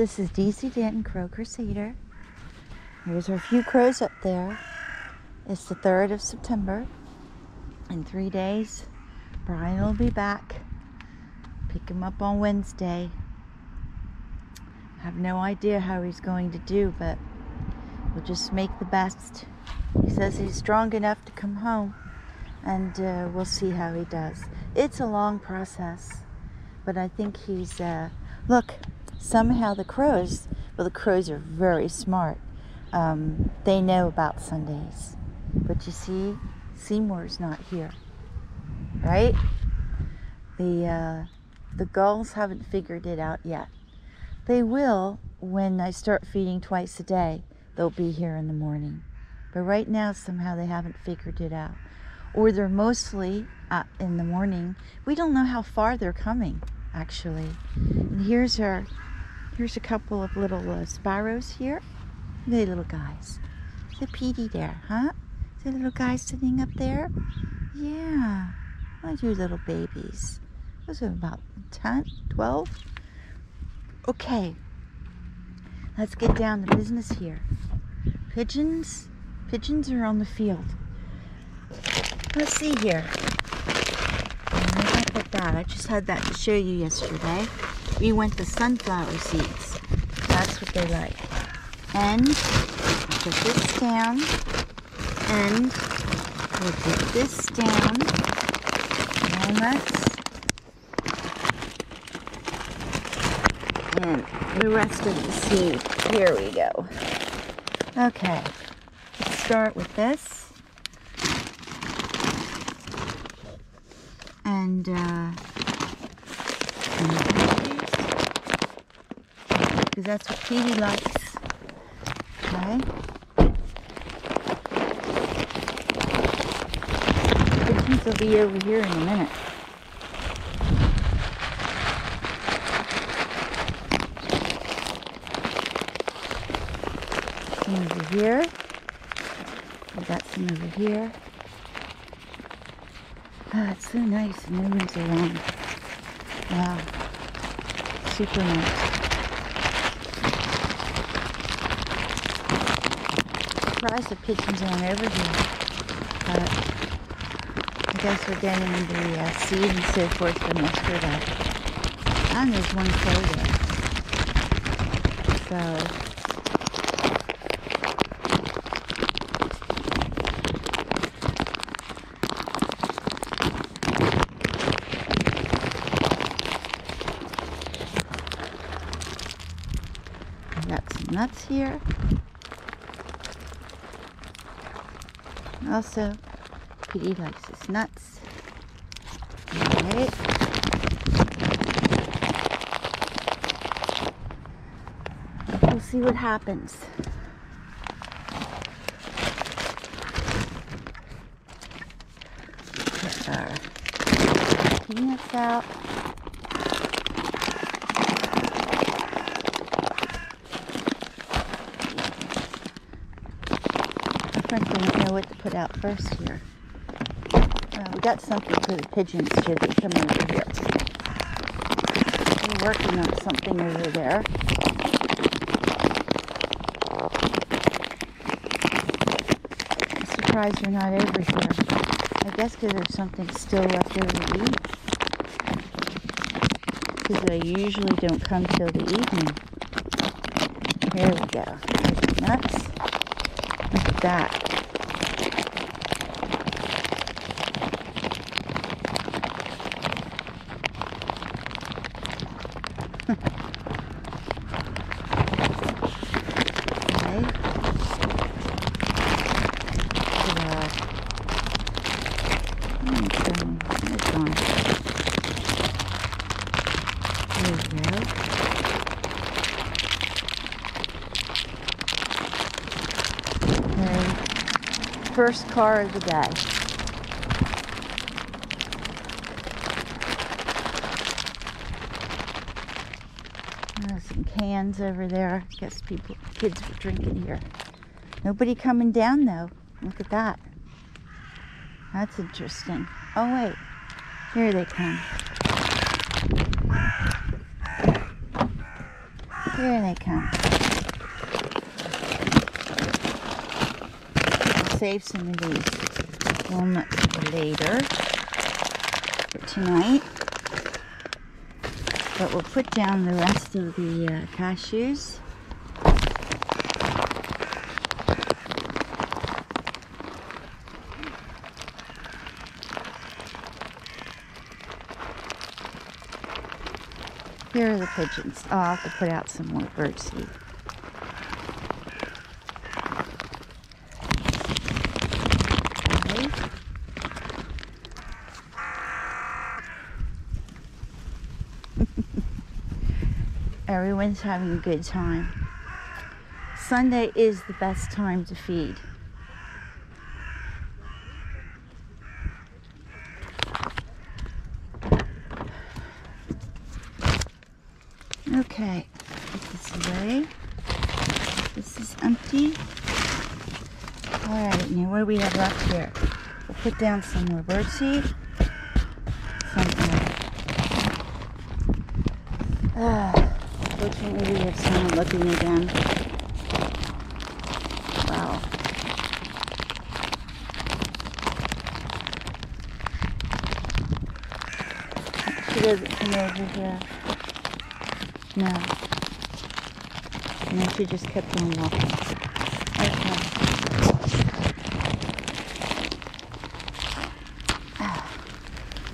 This is DC Danton Crow Crusader. There's our few crows up there. It's the 3rd of September. In three days, Brian will be back. Pick him up on Wednesday. Have no idea how he's going to do, but we'll just make the best. He says he's strong enough to come home, and uh, we'll see how he does. It's a long process, but I think he's. Uh, look, somehow the crows, well, the crows are very smart. Um, they know about Sundays. But you see, Seymour's not here, right? The, uh, the gulls haven't figured it out yet. They will when I start feeding twice a day. They'll be here in the morning. But right now, somehow they haven't figured it out. Or they're mostly uh, in the morning. We don't know how far they're coming, actually. And here's our, here's a couple of little uh, sparrows here. They little guys. The Petey there, huh? The little guy sitting up there? Yeah. I do little babies. Those are about 10, 12. Okay. Let's get down to business here. Pigeons. Pigeons are on the field. Let's see here. At that. I just had that to show you yesterday. We went to sunflower seeds. That's what they like. And put this down. And we'll get this down. And the rest of the seed. Here we go. Okay. Let's start with this. And, uh, because that's what Katie likes. Okay. Pigeons will be over here in a minute. Some over here. We got some over here. Ah, it's so nice. No one's around. Wow. Super nice. Surprised the pigeons aren't over here. But I guess we're getting the uh, seed and so forth from yesterday. And there's one there. So I got some nuts here. Also, Petey likes his nuts. Alright. We'll see what happens. Get our peanuts out. I frankly don't know what put out first here. Uh, we got something for the pigeons too that come over here. We're working on something over there. I'm surprised they're not over here. I guess because there's something still left over to. Because they usually don't come till the evening. Here we go. Nuts. Look at that. Okay. Yeah. Hmm, so, that's gone. There we go. Okay. First car of the day. Uh, cans over there. I Guess people, kids were drinking here. Nobody coming down though. Look at that. That's interesting. Oh wait, here they come. Here they come. I'll save some of these walnuts later, for tonight. But we'll put down the rest of the uh, cashews. Here are the pigeons. Oh, I'll have to put out some more birdseed. Okay. Everyone's having a good time. Sunday is the best time to feed. Okay, put this away. This is empty. Alright, now what do we have left here? We'll put down some more birdseed. Some Ah, fortunately we have someone looking again. Wow. She doesn't come over here. No. No, she just kept on walking. Okay.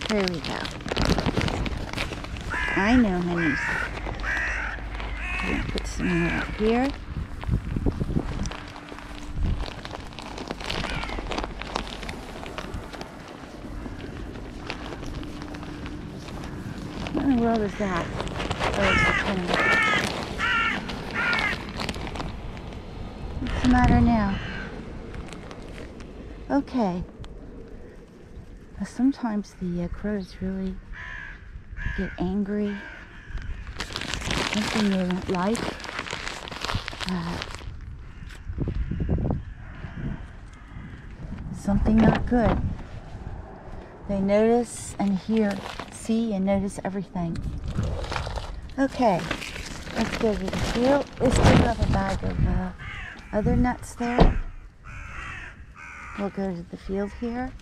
There we go. I know, honeys. I'm gonna put some more up here. What in the world is that? Oh. What's the matter now? Okay. Sometimes the uh, crows really get angry. Something they don't like. Uh, something not good. They notice and hear, see and notice everything. Okay, let's go to the field. We still have a bag of uh, other nuts there. We'll go to the field here.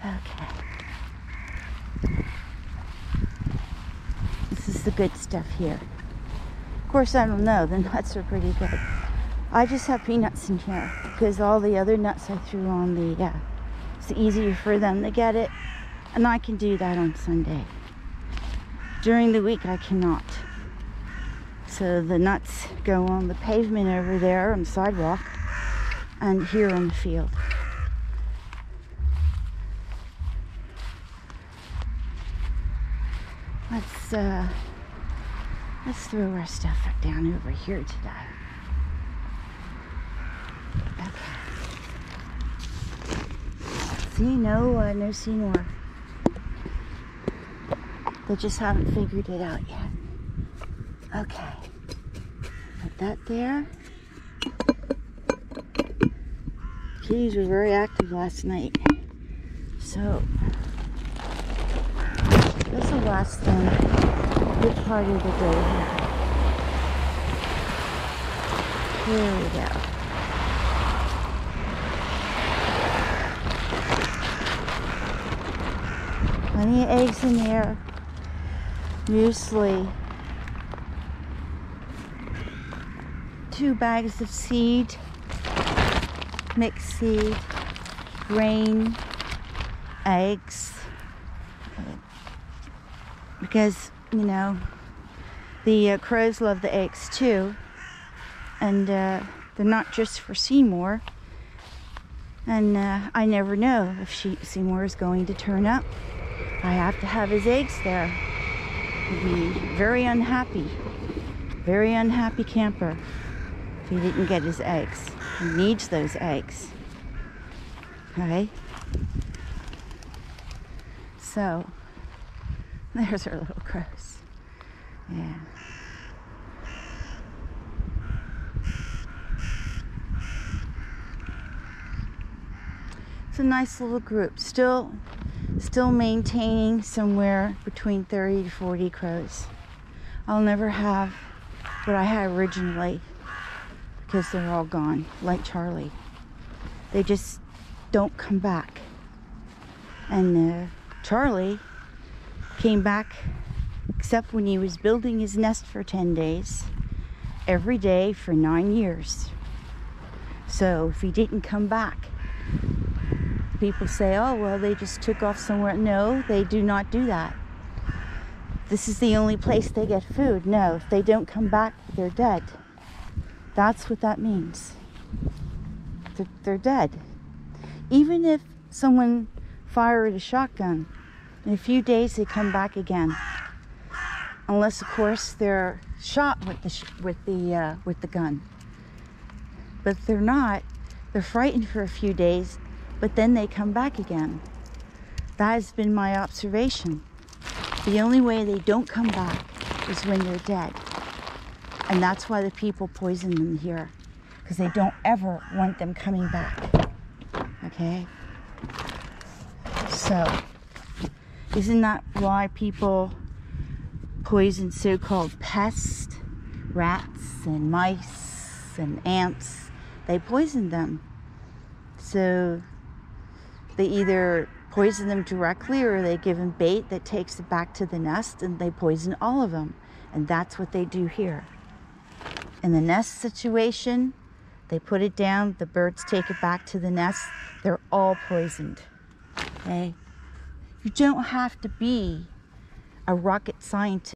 Okay. This the good stuff here. Of course, I don't know. The nuts are pretty good. I just have peanuts in here because all the other nuts I threw on the, yeah, it's easier for them to get it. And I can do that on Sunday. During the week, I cannot. So the nuts go on the pavement over there on the sidewalk and here on the field. Let's uh let's throw our stuff down over here today. Okay. See, no, uh, no Seymour. They just haven't figured it out yet. Okay. Put that there. Kitties were very active last night. So, this will last them part of the day here. Here we go. Plenty of eggs in there. Muesli. Two bags of seed. Mixed seed. Grain. Eggs. Because, you know, the uh, crows love the eggs too. And uh, they're not just for Seymour. And uh, I never know if she, Seymour is going to turn up. I have to have his eggs there. He'd be very unhappy. Very unhappy camper if he didn't get his eggs. He needs those eggs. Okay? So, there's our little crows. Yeah. It's a nice little group. Still still maintaining somewhere between 30 to 40 crows. I'll never have what I had originally because they're all gone, like Charlie. They just don't come back. And uh, Charlie came back except when he was building his nest for 10 days, every day for nine years. So if he didn't come back, people say, oh, well, they just took off somewhere. No, they do not do that. This is the only place they get food. No, if they don't come back, they're dead. That's what that means. They're, they're dead. Even if someone fired a shotgun, in a few days they come back again. Unless, of course, they're shot with the with the uh, with the gun. But if they're not, they're frightened for a few days, but then they come back again. That has been my observation. The only way they don't come back is when they're dead. And that's why the people poison them here, because they don't ever want them coming back. Okay? So, isn't that why people poison so called pests, rats, and mice, and ants? They poison them. So, they either poison them directly or they give them bait that takes it back to the nest and they poison all of them. And that's what they do here. In the nest situation, they put it down, the birds take it back to the nest, they're all poisoned. Okay? You don't have to be a rocket scientist